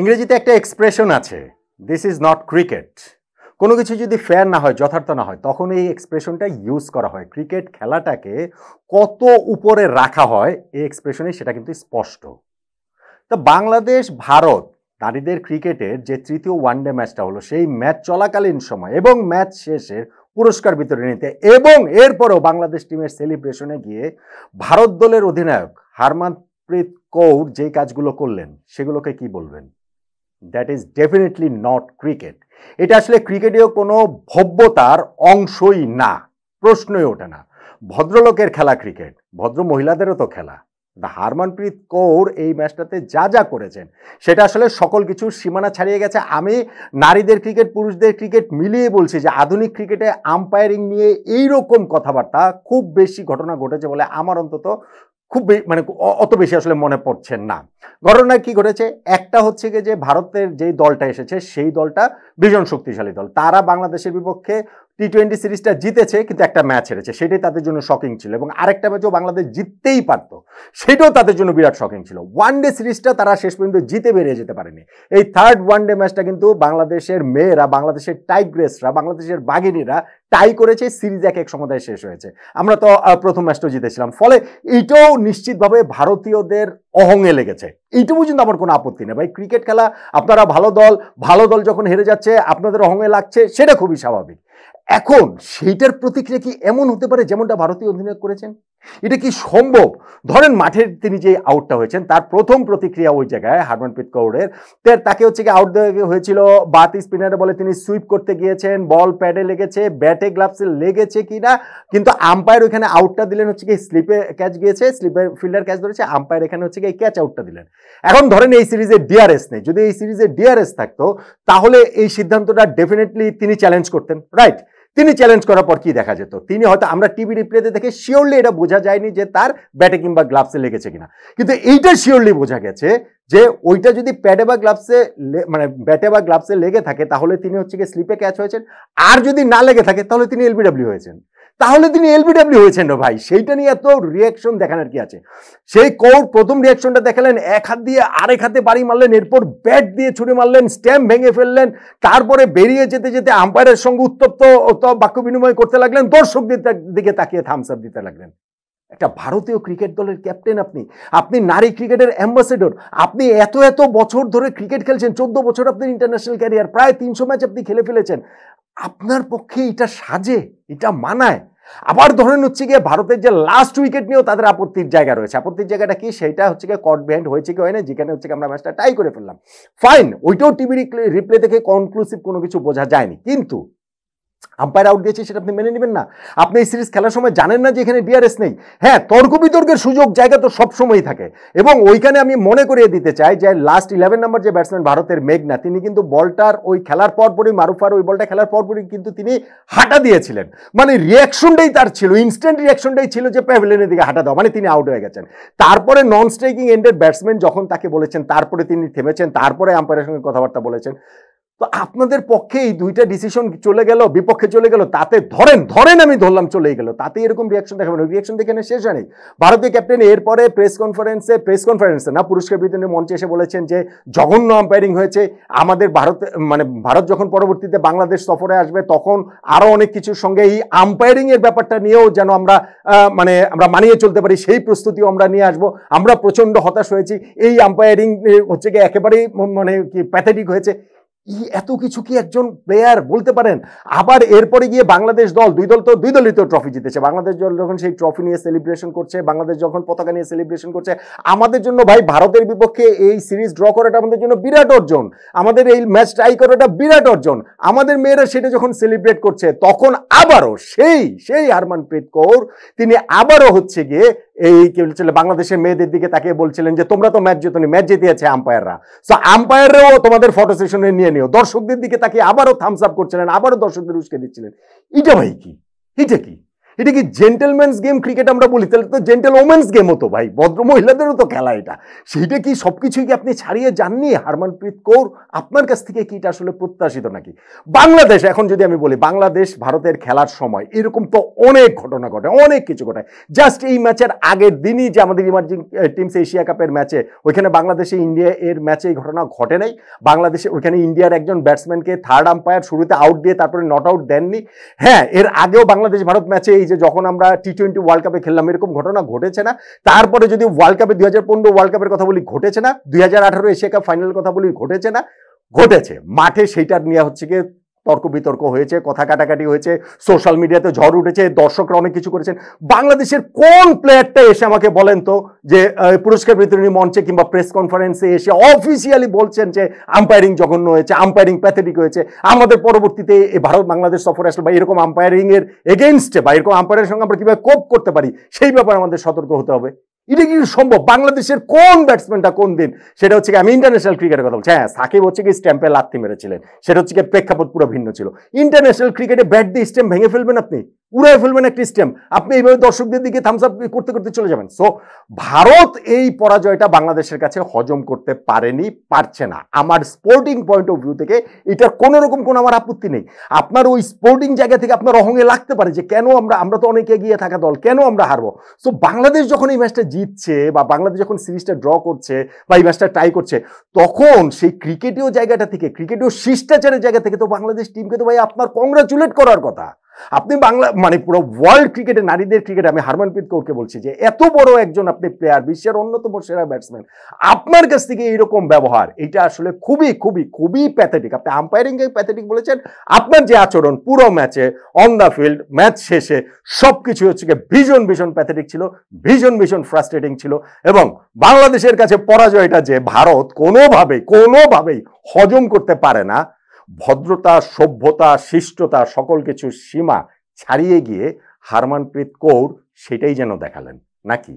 ইংরেজিতে একটা এক্সপ্রেশন আছে দিস ইজ নট ক্রিকেট কোনো কিছু যদি ফেয়ার না হয়, যথার্থ না হয়, তখন এই এক্সপ্রেশনটা ইউজ করা হয়। ক্রিকেট খেলাটাকে কত উপরে রাখা হয়, এই এক্সপ্রেশনে সেটা কিন্তু স্পষ্ট। তো বাংলাদেশ, ভারত নারীদের ক্রিকেটের যে তৃতীয় ওয়ানডে ম্যাচটা হলো, সেই ম্যাচ চলাকালীন সময় এবং ম্যাচ শেষের পুরস্কার বিতরণীতে এবং এরপরেও বাংলাদেশ টিমের সেলিব্রেশনে গিয়ে ভারত দলের অধিনায়ক হারমানপ্রীত কৌর যেই কাজগুলো করলেন, সেগুলোকে কি বলবেন? That is definitely not cricket এটা আসলে ক্রিকেটেও কোনো ভব্যতার অংশই না। প্রশ্নই ওঠে না। ভদ্রলোকের খেলা ক্রিকেট, ভদ্র মহিলাদেরও তো খেলা। হারমানপ্রীত কৌর এই ম্যাচটাতে যা যা করেছেন, সেটা আসলে সকল কিছু সীমানা ছাড়িয়ে গেছে। আমি নারীদের ক্রিকেট, পুরুষদের ক্রিকেট মিলিয়ে বলছি যে, আধুনিক ক্রিকেটে আম্পায়ারিং নিয়ে এই রকম কথাবার্তা খুব বেশি ঘটনা ঘটেছে বলে আমার অন্তত খুব মানে অত বেশি আসলে মনে পড়ছেন না। ঘটনায় কি ঘটেছে? একটা হচ্ছে কি যে ভারতের যে দলটা এসেছে, সেই দলটা ভীষণ শক্তিশালী দল। তারা বাংলাদেশের বিপক্ষে টি টোয়েন্টি সিরিজটা জিতেছে, কিন্তু একটা ম্যাচ হেরেছে। সেটাই তাদের জন্য শকিং ছিল। এবং আরেকটা ম্যাচও বাংলাদেশ জিততেই পারতো। সেটাও তাদের জন্য বিরাট শকিং ছিল। ওয়ান ডে সিরিজটা তারা শেষ পর্যন্ত জিতে বেরিয়ে যেতে পারেনি। এই থার্ড ওয়ান ডে ম্যাচটা কিন্তু বাংলাদেশের মেয়েরা, বাংলাদেশের টাইগ্রেসরা বাংলাদেশের বাঘিনীরা টাই করেছে। সিরিজ এক এক সময় শেষ হয়েছে। আমরা তো প্রথম ম্যাচটাও জিতেছিলাম। ফলে এইটাও নিশ্চিতভাবে ভারতীয়দের অহংয়ে লেগেছে। এইটা কিন্তু আমার কোনো আপত্তি নেই। ভাই ক্রিকেট খেলা, আপনারা ভালো দল ভালো দল যখন হেরে যাচ্ছে, আপনাদের অহংয়ে লাগছে, সেটা খুবই স্বাভাবিক। এখন সেইটার প্রতিক্রিয়া কি এমন হতে পারে যেমনটা ভারতীয় অধিনায়ক করেছেন? এটা কি সম্ভব? ধরেন মাঠের তিনি যে আউটটা হয়েছেন, তার প্রথম প্রতিক্রিয়া ওই জায়গায় হারমনপ্রীত কৌরের। তাকে হচ্ছে কি আউট দেওয়া হয়েছিল বাত স্পিনারে বলে তিনি সুইপ করতে গিয়েছেন বল প্যাডে লেগেছে ব্যাটে গ্লাভসে লেগেছে কিনা? কিন্তু আম্পায়ার ওইখানে আউটটা দিলেন হচ্ছে কি স্লিপে ক্যাচ গিয়েছে স্লিপে ফিল্ডার ক্যাচ ধরেছে আম্পায়ার এখানে হচ্ছে কি ক্যাচ আউটটা দিলেন। এখন ধরেন এই সিরিজে ডিআরএস নেই, যদি এই সিরিজে ডিআরএস থাকতো, তাহলে এই সিদ্ধান্তটা ডেফিনেটলি তিনি চ্যালেঞ্জ করতেন রাইট তিনি চ্যালেঞ্জ করার পর কি দেখা যেত? তিনি হয়তো আমরা টিভি রিপ্লেতে দেখে শিওরলি এটা বোঝা যায়নি যে তার ব্যাটে কিংবা গ্লাভসে লেগেছে কিনা। কিন্তু এইটা শিওরলি বোঝা গেছে যে ওইটা যদি প্যাডে বা গ্লাভসে মানে ব্যাটে বা গ্লাভসে লেগে থাকে, তাহলে তিনি হচ্ছে গিয়ে স্লিপে ক্যাচ হয়েছেন। আর যদি না লেগে থাকে, তাহলে তিনি এলবিডাব্লিউ হয়েছেন। তাহলে তিনি এলবিডব্লিউ হয়েছেন ভাই। সেইটা নিয়ে এত রিয়াকশন দেখানোর কি আছে? সেই কৌর প্রথম রিয়াকশনটা দেখালেন, এক হাত দিয়ে আরেক হাতে বাড়ি মারলেন, এরপর ব্যাট দিয়ে ছুড়ে মারলেন স্ট্যাম্প ভেঙে ফেললেন, তারপরে বেরিয়ে যেতে যেতে আম্পায়ারের সঙ্গে উত্তপ্ত বাক্য বিনিময় করতে লাগলেন, দর্শকদের দিকে তাকিয়ে থামস আপ দিতে লাগলেন। একটা ভারতীয় ক্রিকেট দলের ক্যাপ্টেন আপনি আপনি নারী ক্রিকেটের অ্যাম্বাসেডর আপনি এত এত বছর ধরে ক্রিকেট খেলছেন, চোদ্দ বছর আপনার ইন্টারন্যাশনাল ক্যারিয়ার প্রায় তিনশো ম্যাচ আপনি খেলে ফেলেছেন। আপনার পক্ষে এটা সাজে, এটা মানায়। আবার ধরেন হচ্ছে গিয়ে ভারতের যে লাস্ট উইকেট নিয়েও তাদের আপত্তির জায়গা রয়েছে। আপত্তির জায়গাটা কি? সেটা হচ্ছে গিয়ে কট ব্যান্ড হয়েছে কি হয় না যেখানে হচ্ছে আমরা ম্যাচটা টাই করে ফেললাম। ফাইন ওইটাও টিভি রিপ্লে দেখে কনক্লুসিভ কোনো কিছু বোঝা যায়নি। কিন্তু আম্পায়ার আউট দিয়েছে সেটা আপনি মেনে নেবেন না। আপনি এই সিরিজ খেলার সময় জানেন না যে এখানে ডিআরএস নেই। হ্যাঁ তর্ক বিতর্কের সুযোগ জায়গা তো সবসময়ই থাকে। এবং ওইখানে আমি মনে করিয়ে দিতে চাই যে লাস্ট ইলেভেন নম্বর যে ব্যাটসম্যান ভারতের মেঘনা, তিনি কিন্তু বলটার ওই খেলার পরপরই, মারুফার ওই বলটা খেলার পরপরই কিন্তু তিনি হাঁটা দিয়েছিলেন। মানে রিয়াকশনটাই তার ছিল ইনস্ট্যান্ট রিয়াকশনটাই ছিল যে প্যাভিলিয়নের দিকে হাঁটা দেওয়া মানে তিনি আউট হয়ে গেছেন। তারপরে নন স্ট্রাইকিং এন্ডের ব্যাটসম্যান যখন তাকে বলেছেন, তারপরে তিনি থেমেছেন, তারপরে আম্পায়ারের সঙ্গে কথাবার্তা বলেছেন। তো আপনাদের পক্ষে এই দুইটা ডিসিশন চলে গেল, বিপক্ষে চলে গেল, তাতে ধরেন ধরেন আমি ধরলাম চলেই গেল তাতে এরকম রিয়াকশন দেখাবেন রিয়াকশন দেখে শেষ হয়নি ভারতীয় ক্যাপ্টেন এরপরে প্রেস কনফারেন্সে প্রেস কনফারেন্সে না, পুরস্কার বিতরণের মঞ্চে এসে বলেছেন যে, জঘন্য আম্পায়ারিং হয়েছে। আমাদের ভারত মানে ভারত যখন পরবর্তীতে বাংলাদেশ সফরে আসবে, তখন আরও অনেক কিছুর সঙ্গে এই আম্পায়ারিংয়ের ব্যাপারটা নিয়েও যেন আমরা মানে আমরা মানিয়ে চলতে পারি, সেই প্রস্তুতিও আমরা নিয়ে আসব। আমরা প্রচণ্ড হতাশ হয়েছি। এই আম্পায়ারিং হচ্ছে গিয়ে একেবারেই মানে কি প্যাথেটিক হয়েছে। এত কিছু কি একজন প্লেয়ার বলতে পারেন? আবার এরপরে গিয়ে বাংলাদেশ দল, দুই দল তো, দুই দলই তো ট্রফি জিতেছে। বাংলাদেশ দল যখন সেই ট্রফি নিয়ে সেলিব্রেশন করছে, বাংলাদেশ যখন পতাকা নিয়ে সেলিব্রেশন করছে, আমাদের জন্য ভাই ভারতের বিপক্ষে এই সিরিজ ড্র করাটা আমাদের জন্য বিরাট অর্জন। আমাদের এই ম্যাচ টাই করাটা বিরাট অর্জন। আমাদের মেয়েরা সেটা যখন সেলিব্রেট করছে, তখন আবারও সেই সেই হারমানপ্রীত কৌর, তিনি আবারও হচ্ছে গিয়ে এই কি বলছিল, বাংলাদেশের মেয়েদের দিকে তাকিয়ে বলছিলেন যে, তোমরা তো ম্যাচ জিতনি ম্যাচ জিতিয়েছে আম্পায়াররা সো আম্পায়াররাও তোমাদের ফটো সেশনে নিয়ে নিও দর্শকদের দিকে তাকে আবারও থামস আপ করছিলেন, আবারও দর্শকদের উস্কে দিচ্ছিলেন। এটা ভাই কি? এটা কি? এটা কি জেন্টেলম্যানস গেম ক্রিকেট আমরা বলি? তাহলে তো জেন্টেল ওমেন্স গেম হতো ভাই, ভদ্র মহিলাদেরও তো খেলা এটা। সেইটা কি সব কিছুই কি আপনি ছাড়িয়ে যাননি? হারমানপ্রীত কৌর, আপনার কাছ থেকে কি এটা আসলে প্রত্যাশিত নাকি? বাংলাদেশ, এখন যদি আমি বলি, বাংলাদেশ ভারতের খেলার সময় এরকম তো অনেক ঘটনা ঘটে, অনেক কিছু ঘটে। জাস্ট এই ম্যাচের আগের দিনই যে আমাদের ইমার্জিং টিমস এশিয়া কাপের ম্যাচে ওইখানে বাংলাদেশে ইন্ডিয়া এর ম্যাচে এই ঘটনা ঘটে নাই। বাংলাদেশে ওইখানে ইন্ডিয়ার একজন ব্যাটসম্যানকে থার্ড আম্পায়ার শুরুতে আউট দিয়ে তারপরে নট আউট দেননি। হ্যাঁ এর আগেও বাংলাদেশ ভারত ম্যাচে এই যে যখন আমরা টি টোয়েন্টি ওয়ার্ল্ড কাপে খেললাম, এরকম ঘটনা ঘটেছে না। তারপরে যদি ওয়ার্ল্ড কাপে দুই হাজার পনেরো ওয়ার্ল্ড কাপের কথা বলি, ঘটেছে না। দুই হাজার আঠারো এশিয়া কাপ ফাইনাল কথা বলি, ঘটেছে না। ঘটেছে। মাঠে সেইটা নিয়ে হচ্ছে গিয়ে তর্ক বিতর্ক হয়েছে, কথা কাটাকাটি হয়েছে সোশ্যাল মিডিয়াতে ঝড় উঠেছে, দর্শকরা অনেক কিছু করেছেন। বাংলাদেশের কোন প্লেয়ারটা এসে আমাকে বলেন তো যে পুরস্কার বিতরণী মঞ্চে কিংবা প্রেস কনফারেন্সে এসে অফিসিয়ালি বলছেন যে আম্পায়ারিং জঘন্য হয়েছে আম্পায়ারিং প্যাথেটিক হয়েছে। আমাদের পরবর্তীতে ভারত বাংলাদেশ সফরে আসলে বা এরকম আম্পায়ারিং এর এগেনস্টে বা এরকম আম্পায়ারের সঙ্গে আমরা কীভাবে কোপ করতে পারি, সেই ব্যাপারে আমাদের সতর্ক হতে হবে। এটা কিন্তু সম্ভব। বাংলাদেশের কোন ব্যাটসম্যানটা কোন দিন? সেটা হচ্ছে আমি ইন্টারন্যাশনাল ক্রিকেটের কথা বলছি। হ্যাঁ সাকিব হচ্ছে কি স্ট্যাম্পে লাত্তি মেরেছিলেন। সেটা হচ্ছে কি প্রেক্ষাপট পুরো ভিন্ন ছিল। ইন্টারন্যাশনাল ক্রিকেটে ব্যাট দিয়ে স্ট্যাম্প ভেঙে ফেলবেন আপনি? উড়াই ফেলবেন একটি স্ট্যাম্প আপনি এইভাবে দর্শকদের দিকে থামস আপ করতে করতে চলে যাবেন। সো ভারত এই পরাজয়টা বাংলাদেশের কাছে হজম করতে পারেনি, পারছে না। আমার স্পোর্টিং পয়েন্ট অফ ভিউ থেকে এটার কোনো রকম কোনো আমার আপত্তি নেই। আপনার ওই স্পোর্টিং জায়গা থেকে আপনার অহঙ্গে লাগতে পারে যে, কেন আমরা আমরা তো অনেকে এগিয়ে থাকা দল, কেন আমরা হারবো? সো বাংলাদেশ যখন এই ম্যাচটা জিতছে বা বাংলাদেশ যখন সিরিজটা ড্র করছে বা এই ম্যাচটা ট্রাই করছে, তখন সেই ক্রিকেটীয় জায়গাটা থেকে ক্রিকেটীয় শিষ্টাচারের জায়গা থেকে তো বাংলাদেশ টিমকে তো ভাই আপনার কংগ্রাচুলেট করার কথা। আপনি বাংলা মানে পুরো ওয়ার্ল্ড ক্রিকেটে নারীদের ক্রিকেটে আমি হারমানপ্রীত কৌরকে বলছি যে এত বড় একজন আপনি প্লেয়ার বিশ্বের অন্যতম সেরা ব্যাটসম্যান আপনার কাছ থেকে এইরকম ব্যবহার, এটা আসলে খুবই খুবই খুবই প্যাথেটিক আপনি আম্পায়ারিংকে প্যাথেটিক বলেছেন, আপনার যে আচরণ, পুরো ম্যাচে অন দ্য ফিল্ড ম্যাচ শেষে সব কিছু হচ্ছে ভীষণ ভীষণ প্যাথেটিক ছিল, ভীষণ ভীষণ ফ্রাস্ট্রেটিং ছিল এবং বাংলাদেশের কাছে পরাজয়টা যে ভারত কোনোভাবেই কোনোভাবেই হজম করতে পারে না ভদ্রতা সভ্যতা শিষ্টতা সকল কিছু সীমা ছাড়িয়ে গিয়ে হারমানপ্রীত কৌর সেটাই যেন দেখালেন নাকি?